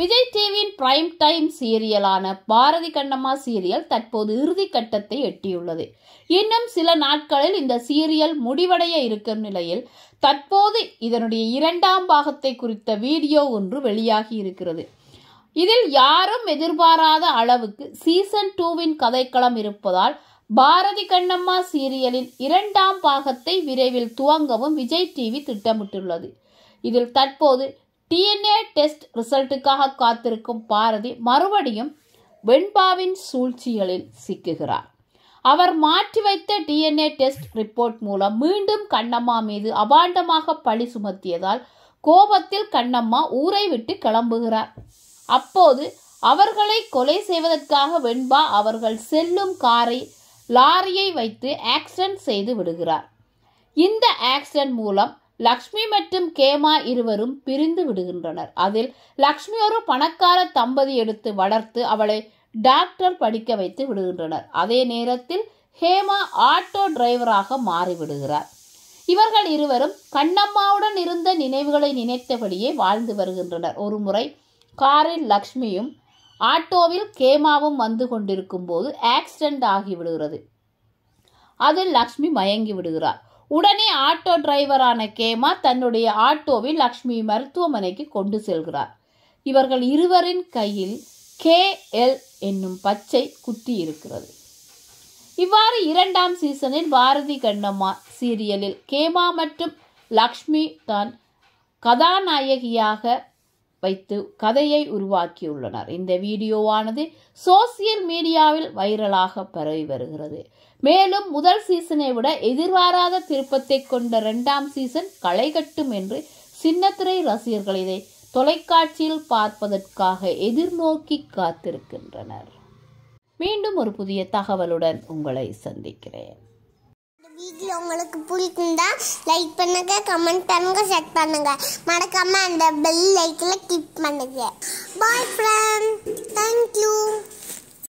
விஜய் டிவியின் prime time சீரியலான Bharathi Kannamma serial தற்போது இறுதி கட்டத்தை எட்டியுள்ளது. இன்னும் சில நாட்களில் இந்த சீரியல் முடிவடைய இருக்கும் நிலையில் தற்போது இதனுடைய இரண்டாம் பாகத்தை குறித்த வீடியோ ஒன்று வெளியாகி இருக்கிறது. இதில் யாரும் எதிர்பாராத அளவுக்கு சீசன் டூவின் கதைக்களம் இருப்பதால் பாரதி கண்ணம்மா சீரியலின் இரண்டாம் பாகத்தை விரைவில் துவங்கவும் விஜய் டிவி திட்டமிட்டுள்ளது. இதில் தற்போது டிஎன்ஏ டெஸ்ட் ரிசல்ட்டுக்காக காத்திருக்கும் பாரதி மறுபடியும் வெண்பாவின் சூழ்ச்சிகளில் சிக்குகிறார். அவர் மாற்றி வைத்த டிஎன்ஏ டெஸ்ட் ரிப்போர்ட் மூலம் மீண்டும் கண்ணம்மா மீது அபாண்டமாக பழி சுமத்தியதால் கோபத்தில் கண்ணம்மா ஊரை விட்டு கிளம்புகிறார். அப்போது அவர்களை கொலை செய்வதற்காக வெண்பா அவர்கள் செல்லும் காரை லாரியை வைத்து ஆக்சிடென்ட் செய்து விடுகிறார். இந்த ஆக்சிடென்ட் மூலம் லக்ஷ்மி மற்றும் கேமா இருவரும் பிரிந்து விடுகின்றனர். அதில் லக்ஷ்மி ஒரு பணக்கார தம்பதி எடுத்து வளர்த்து அவளை டாக்டர் படிக்க வைத்து விடுகின்றனர். அதே நேரத்தில் ஹேமா ஆட்டோ டிரைவராக மாறிவிடுகிறார். இவர்கள் இருவரும் கண்ணம்மாவுடன் இருந்த நினைவுகளை நினைத்தபடியே வாழ்ந்து வருகின்றனர். ஒரு முறை காரில் லக்ஷ்மியும் ஆட்டோவில் கேமாவும் வந்து கொண்டிருக்கும் போது ஆக்சிடென்ட் ஆகிவிடுகிறது அதில் லக்ஷ்மி மயங்கி விடுகிறார். உடனே ஆட்டோ டிரைவரான கேமா தன்னுடைய ஆட்டோவில் லக்ஷ்மி மருத்துவமனைக்கு கொண்டு செல்கிறார். இவர்கள் இருவரின் கையில் கே எல் என்னும் பச்சை குத்தி இருக்கிறது. இவ்வாறு இரண்டாம் சீசனில் பாரதி கண்ணம்மா சீரியலில் கேமா மற்றும் லக்ஷ்மி தான் கதாநாயகியாக வைத்து கதையை உருவாக்கியுள்ளனர். இந்த வீடியோவானது சோசியல் மீடியாவில் வைரலாக பரவி வருகிறது. மேலும் முதல் சீசனை விட எதிர்பாராத திருப்பத்தை கொண்ட இரண்டாம் சீசன் களை கட்டும் என்று சின்னத்திரை ரசிகர்கள் இதை தொலைக்காட்சியில் பார்ப்பதற்காக எதிர்நோக்கி காத்திருக்கின்றனர். மீண்டும் ஒரு புதிய தகவலுடன் உங்களை சந்திக்கிறேன். வீடியோ உங்களுக்கு பிடிக்குந்தா லைக் பண்ணுங்க கமெண்ட் பண்ணுங்க செக் பண்ணுங்க. மறக்காம அந்த பெல் லைக்கில் கிளிக் பண்ணுங்க. பாய் ஃப்ரெண்ட் தேங்க்யூ